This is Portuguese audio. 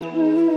Música